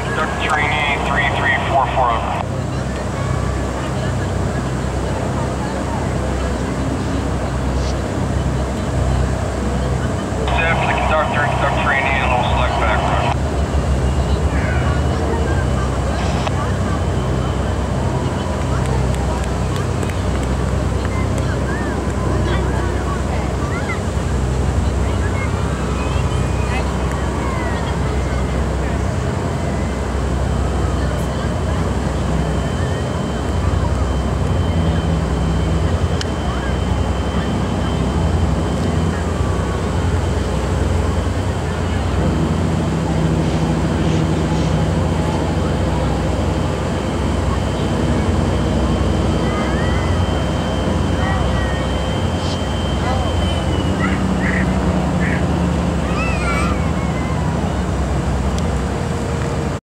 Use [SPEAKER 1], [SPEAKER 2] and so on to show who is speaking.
[SPEAKER 1] conduct training.